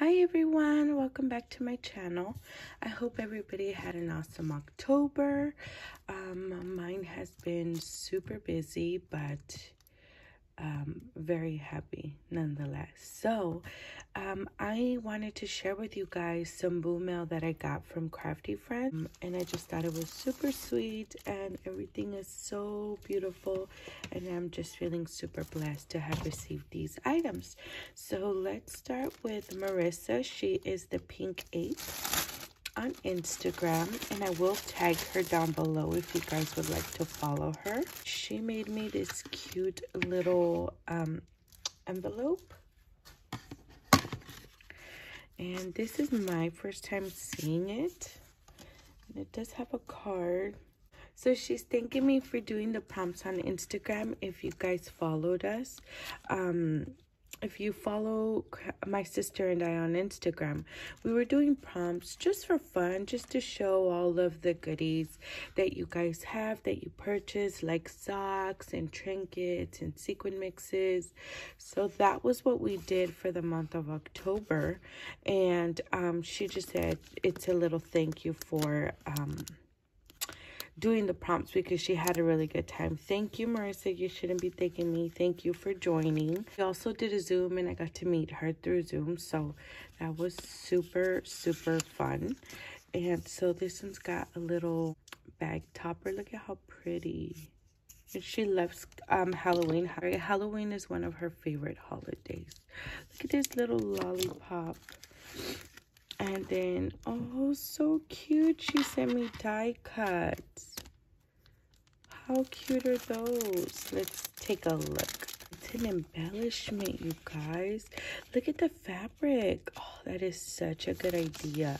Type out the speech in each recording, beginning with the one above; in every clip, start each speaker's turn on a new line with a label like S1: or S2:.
S1: Hi everyone, welcome back to my channel. I hope everybody had an awesome October. Um, mine has been super busy, but um, very happy nonetheless. So, um, I wanted to share with you guys some boo mail that I got from Crafty Friends, um, and I just thought it was super sweet, and everything is so beautiful, and I'm just feeling super blessed to have received these items. So let's start with Marissa. She is the Pink Ape on Instagram, and I will tag her down below if you guys would like to follow her. She made me this cute little um, envelope. And this is my first time seeing it. And it does have a card. So she's thanking me for doing the prompts on Instagram if you guys followed us. Um, if you follow my sister and I on Instagram, we were doing prompts just for fun, just to show all of the goodies that you guys have that you purchase, like socks and trinkets and sequin mixes. So that was what we did for the month of October. And um, she just said it's a little thank you for. Um, doing the prompts because she had a really good time. Thank you, Marissa. You shouldn't be thanking me. Thank you for joining. We also did a Zoom and I got to meet her through Zoom. So that was super, super fun. And so this one's got a little bag topper. Look at how pretty. And she loves um, Halloween. Halloween is one of her favorite holidays. Look at this little lollipop. And then, oh, so cute. She sent me die cuts. How cute are those? Let's take a look. It's an embellishment, you guys. Look at the fabric. Oh, that is such a good idea.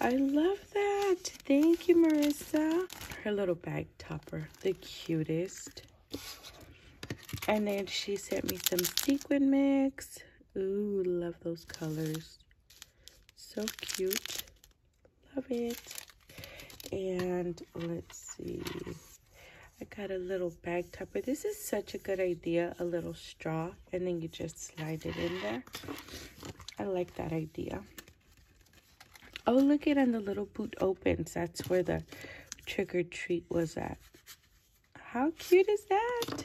S1: I love that. Thank you, Marissa. Her little bag topper, the cutest. And then she sent me some sequin mix. Ooh, love those colors so cute love it and let's see I got a little bag topper this is such a good idea a little straw and then you just slide it in there. I like that idea. Oh look at and the little boot opens. That's where the trick or treat was at. How cute is that?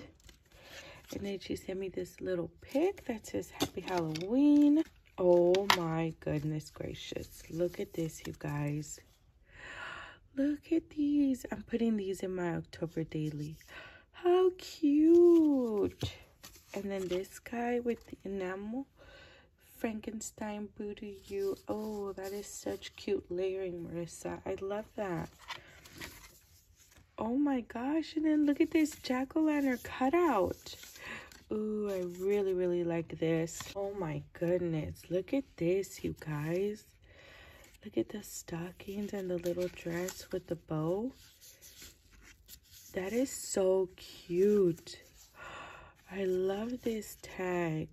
S1: And then she sent me this little pic that says happy halloween. Oh my goodness gracious. Look at this, you guys. Look at these. I'm putting these in my October daily. How cute. And then this guy with the enamel. Frankenstein booty you. Oh, that is such cute layering, Marissa. I love that. Oh my gosh. And then look at this jack-o'-lantern cutout. Ooh, I really, really like this. Oh my goodness. Look at this, you guys. Look at the stockings and the little dress with the bow. That is so cute. I love this tag.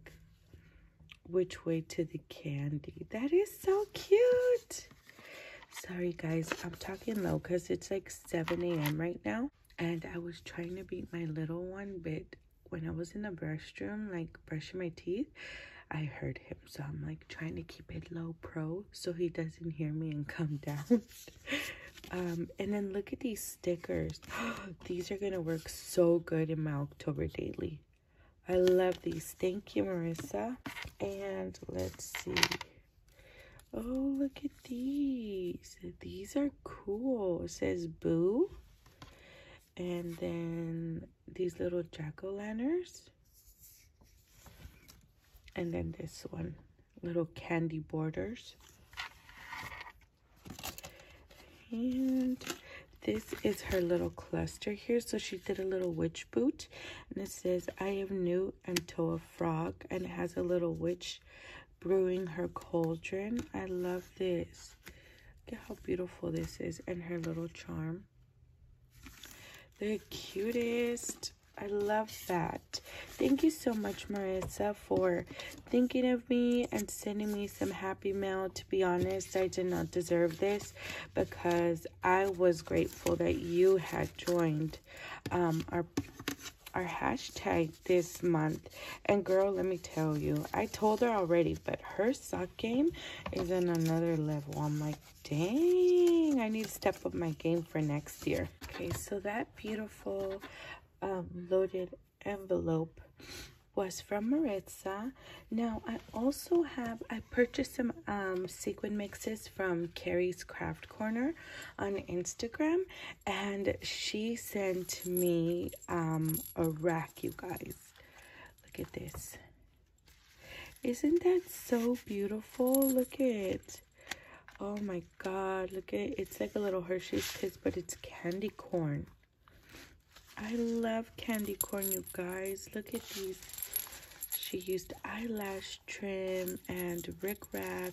S1: Which way to the candy? That is so cute. Sorry, guys. I'm talking low because it's like 7 a.m. right now. And I was trying to beat my little one, but when I was in the restroom, like brushing my teeth, I heard him. So I'm like trying to keep it low pro so he doesn't hear me and come down. um, and then look at these stickers. these are going to work so good in my October daily. I love these. Thank you, Marissa. And let's see. Oh, look at these. These are cool. It says boo. And then these little jack-o'-lanterns. And then this one, little candy borders. And this is her little cluster here. So she did a little witch boot. And it says, I am new and tow a frog. And it has a little witch brewing her cauldron. I love this. Look at how beautiful this is. And her little charm the cutest. I love that. Thank you so much, Marissa, for thinking of me and sending me some happy mail. To be honest, I did not deserve this because I was grateful that you had joined um, our our hashtag this month. And girl, let me tell you, I told her already, but her sock game is in another level. I'm like, dang, I need to step up my game for next year. Okay, so that beautiful um, loaded envelope was from Marissa. Now, I also have, I purchased some um, sequin mixes from Kari's Kraft Korner on Instagram. And she sent me um, a rack, you guys. Look at this. Isn't that so beautiful? Look at it. Oh my god, look at it. It's like a little Hershey's Kiss, but it's candy corn. I love candy corn, you guys. Look at these she used eyelash trim and rickrack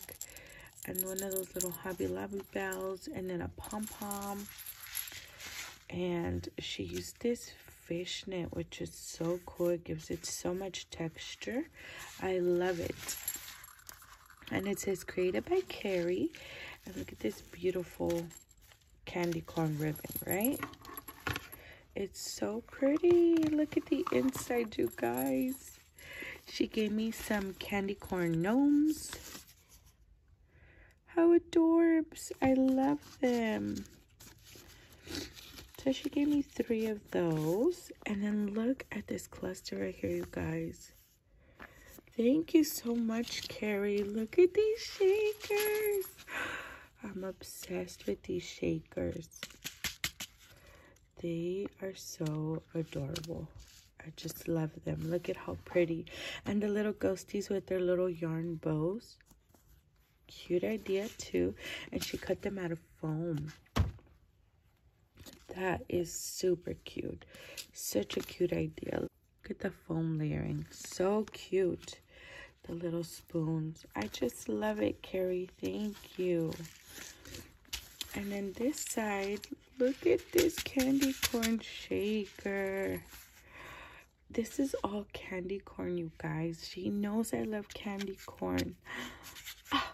S1: and one of those little Hobby Lobby bells and then a pom-pom. And she used this fishnet, which is so cool. It gives it so much texture. I love it. And it says created by Kari. And look at this beautiful candy corn ribbon, right? It's so pretty. Look at the inside, you guys. She gave me some candy corn gnomes. How adorbs. I love them. So she gave me three of those. And then look at this cluster right here, you guys. Thank you so much, Kari. Look at these shakers. I'm obsessed with these shakers. They are so adorable. I just love them. Look at how pretty. And the little ghosties with their little yarn bows. Cute idea too. And she cut them out of foam. That is super cute. Such a cute idea. Look at the foam layering. So cute. The little spoons. I just love it, Kari. Thank you. And then this side, look at this candy corn shaker. This is all candy corn, you guys. She knows I love candy corn. Ah.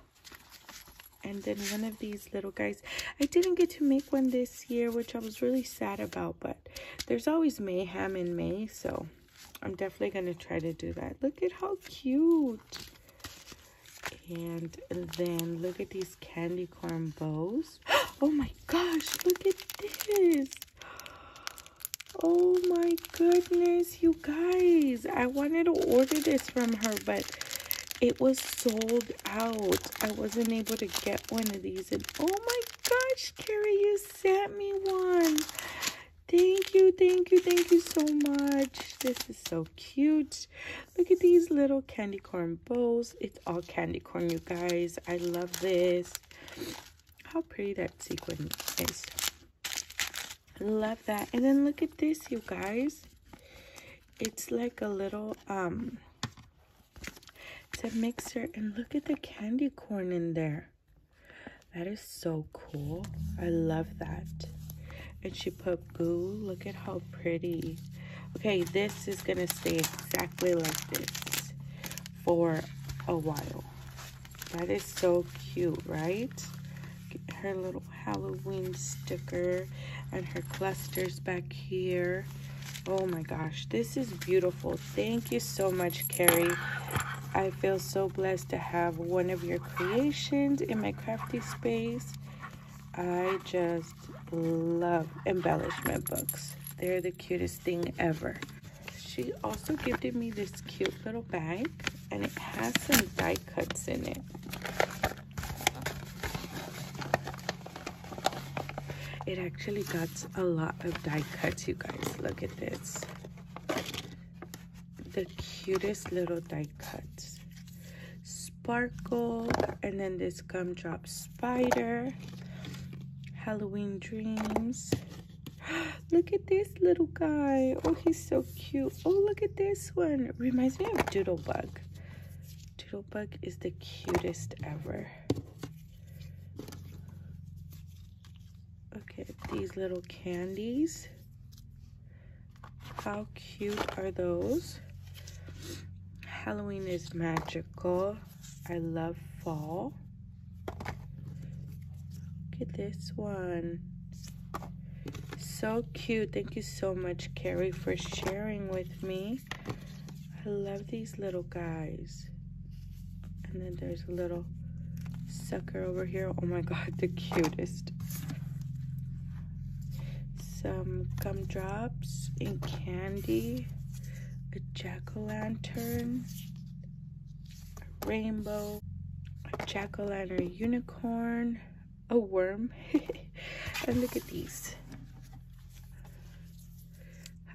S1: And then one of these little guys. I didn't get to make one this year, which I was really sad about. But there's always mayhem in May, so I'm definitely going to try to do that. Look at how cute. And then look at these candy corn bows. Oh, Oh my gosh, look at this. Oh my goodness, you guys. I wanted to order this from her, but it was sold out. I wasn't able to get one of these. And oh my gosh, Kari, you sent me one. Thank you, thank you, thank you so much. This is so cute. Look at these little candy corn bows. It's all candy corn, you guys. I love this. How pretty that sequin is. Love that. And then look at this, you guys. It's like a little, um, it's a mixer. And look at the candy corn in there. That is so cool. I love that. And she put goo. Look at how pretty. Okay, this is to stay exactly like this for a while. That is so cute, right? Her little Halloween sticker and her clusters back here. Oh my gosh, this is beautiful. Thank you so much, Kari. I feel so blessed to have one of your creations in my crafty space. I just love embellishment books. They're the cutest thing ever. She also gifted me this cute little bag and it has some die cuts in it. It actually got a lot of die cuts, you guys. Look at this. The cutest little die cuts. Sparkle, and then this gumdrop spider. Halloween dreams. Look at this little guy. Oh, he's so cute. Oh, look at this one. Reminds me of Doodlebug. Doodlebug is the cutest ever. These little candies. How cute are those? Halloween is magical. I love fall. Look at this one. so cute. Thank you so much, Kari, for sharing with me. I love these little guys. And then there's a little sucker over here. Oh my god, the cutest. Some gumdrops and candy. A jack-o'-lantern. A rainbow. A jack-o'-lantern unicorn. A worm. and look at these.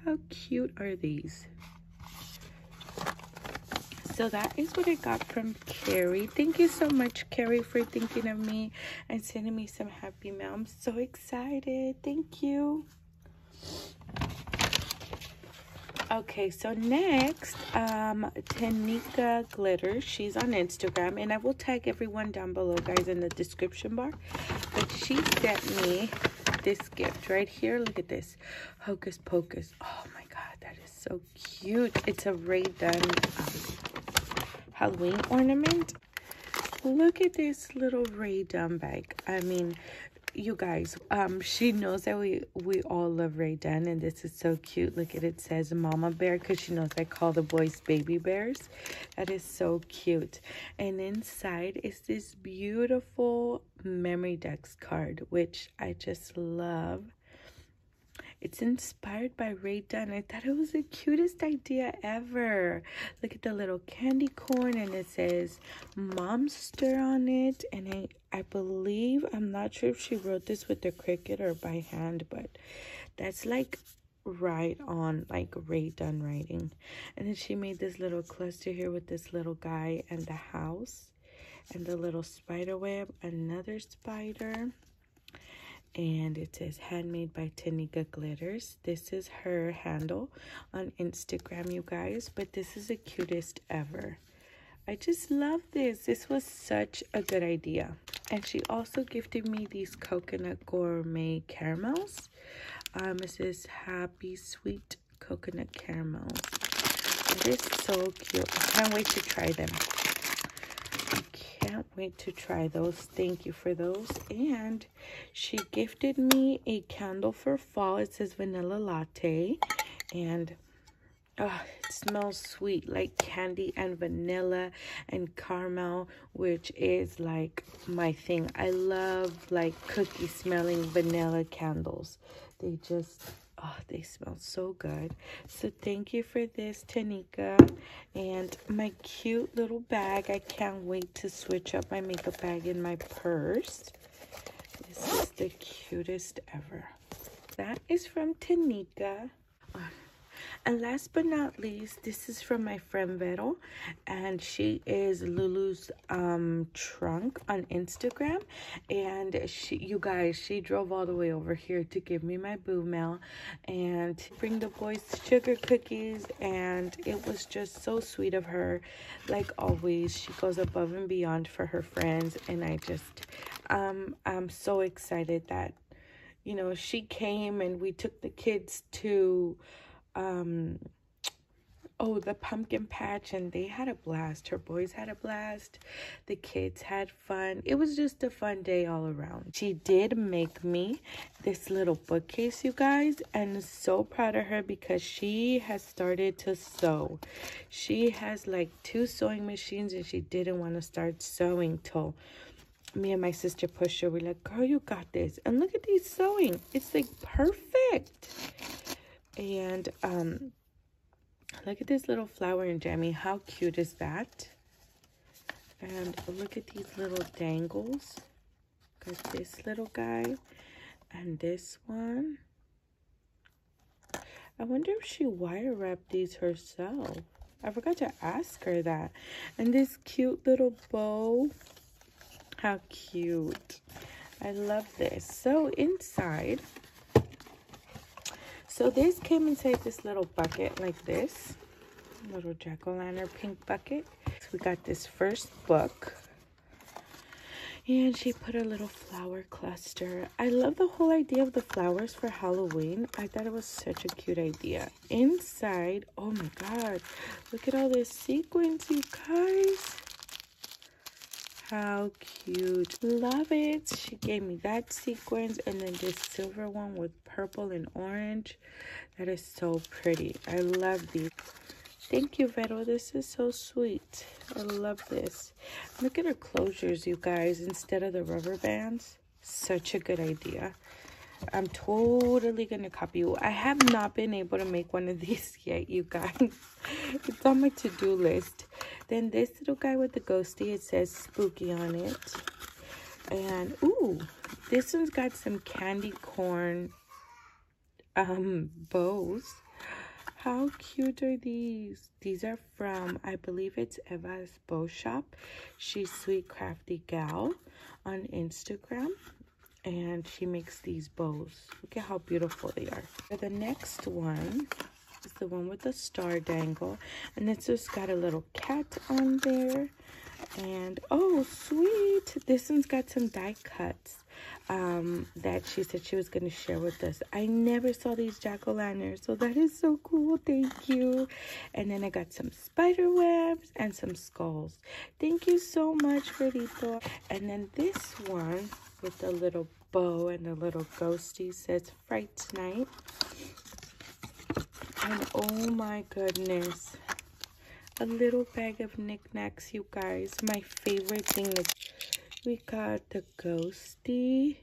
S1: How cute are these? so that is what I got from Kari. Thank you so much, Kari, for thinking of me and sending me some happy mail. I'm so excited. Thank you. Okay, so next, um, Taneca Glitter. She's on Instagram, and I will tag everyone down below, guys, in the description bar. But she sent me this gift right here. Look at this. Hocus Pocus. Oh, my God, that is so cute. It's a Rae Dunn um, Halloween ornament. Look at this little Rae Dunn bag. I mean, you guys, um, she knows that we, we all love Rae Dunn, and this is so cute. Look at it says Mama Bear, because she knows I call the boys baby bears. That is so cute. And inside is this beautiful Memory Dex card, which I just love. It's inspired by Rae Dunn. I thought it was the cutest idea ever. Look at the little candy corn and it says Momster on it. And I, I believe, I'm not sure if she wrote this with the Cricut or by hand, but that's like right on like Rae Dunn writing. And then she made this little cluster here with this little guy and the house and the little spider web, another spider and it says handmade by Taneca Glitters. This is her handle on Instagram, you guys, but this is the cutest ever. I just love this. This was such a good idea. And she also gifted me these coconut gourmet caramels. Um, this is Happy Sweet Coconut Caramels. is so cute. I can't wait to try them can't wait to try those. Thank you for those. And she gifted me a candle for fall. It says vanilla latte. And uh, it smells sweet like candy and vanilla and caramel, which is like my thing. I love like cookie smelling vanilla candles. They just Oh, they smell so good. So thank you for this, Taneca. And my cute little bag. I can't wait to switch up my makeup bag in my purse. This is the cutest ever. That is from Taneca. And last but not least, this is from my friend Vero. And she is Lulu's um, trunk on Instagram. And she, you guys, she drove all the way over here to give me my boo mail. And bring the boys sugar cookies. And it was just so sweet of her. Like always, she goes above and beyond for her friends. And I just, um, I'm so excited that, you know, she came and we took the kids to um oh the pumpkin patch and they had a blast. Her boys had a blast. The kids had fun. It was just a fun day all around. She did make me this little bookcase you guys and so proud of her because she has started to sew. She has like two sewing machines and she didn't want to start sewing till me and my sister pushed her. We're like girl you got this. And look at these sewing. It's like perfect and um, look at this little flower and jammy. How cute is that? And look at these little dangles. Got this little guy and this one. I wonder if she wire wrapped these herself. I forgot to ask her that. And this cute little bow. How cute. I love this. So inside, so this came inside this little bucket like this. Little jack-o'-lantern pink bucket. So we got this first book. And she put a little flower cluster. I love the whole idea of the flowers for Halloween. I thought it was such a cute idea. Inside, oh my god, look at all this sequins, you guys. How cute. Love it. She gave me that sequence and then this silver one with purple and orange. That is so pretty. I love these. Thank you, Vero. This is so sweet. I love this. Look at her closures, you guys, instead of the rubber bands. Such a good idea. I'm totally to copy you. I have not been able to make one of these yet, you guys. it's on my to-do list. Then this little guy with the ghosty, it says spooky on it. And, ooh, this one's got some candy corn um, bows. How cute are these? These are from, I believe it's Eva's Bow Shop. She's Sweet Crafty Gal on Instagram and she makes these bows. Look at how beautiful they are. The next one is the one with the star dangle. And it's just got a little cat on there. And, oh, sweet. This one's got some die cuts um, that she said she was going to share with us. I never saw these jack-o'-lanterns, so that is so cool. Thank you. And then I got some spider webs and some skulls. Thank you so much, Verito. And then this one with the little bow and a little ghosty says Fright Night. And oh my goodness, a little bag of knickknacks, you guys. My favorite thing is we got the ghosty.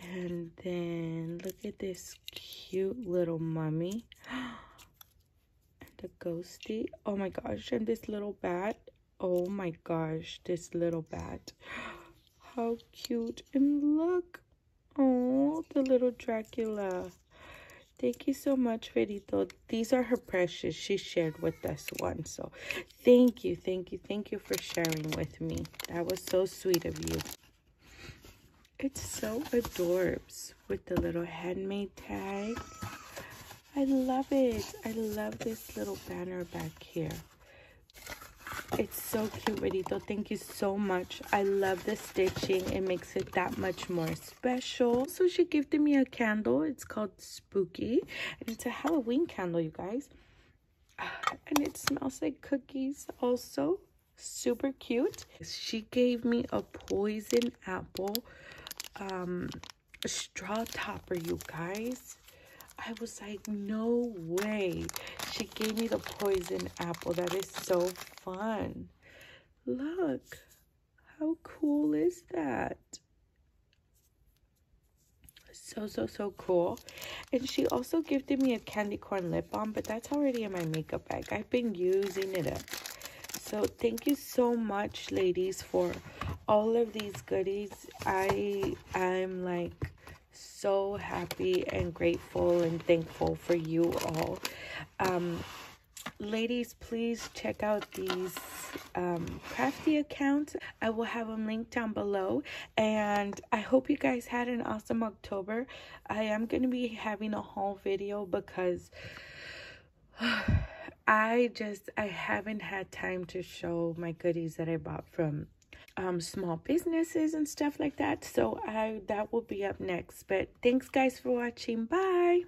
S1: And then look at this cute little mummy. and the ghosty. Oh my gosh, and this little bat. Oh my gosh, this little bat. How cute. And look. Oh, the little Dracula. Thank you so much, Verito. These are her precious. She shared with us one. So thank you, thank you, thank you for sharing with me. That was so sweet of you. It's so adorbs with the little handmade tag. I love it. I love this little banner back here. It's so cute, Verito. Thank you so much. I love the stitching. It makes it that much more special. So she gifted me a candle. It's called Spooky. And it's a Halloween candle, you guys. And it smells like cookies also. Super cute. She gave me a poison apple um, straw topper, you guys. I was like, no way. She gave me the poison apple. That is so fun. Look, how cool is that? So, so, so cool. And she also gifted me a candy corn lip balm, but that's already in my makeup bag. I've been using it up. So thank you so much, ladies, for all of these goodies. I am like so happy and grateful and thankful for you all. Um, ladies, please check out these um, crafty accounts. I will have them linked down below. And I hope you guys had an awesome October. I am going to be having a haul video because... I just, I haven't had time to show my goodies that I bought from um, small businesses and stuff like that. So I that will be up next. But thanks guys for watching. Bye.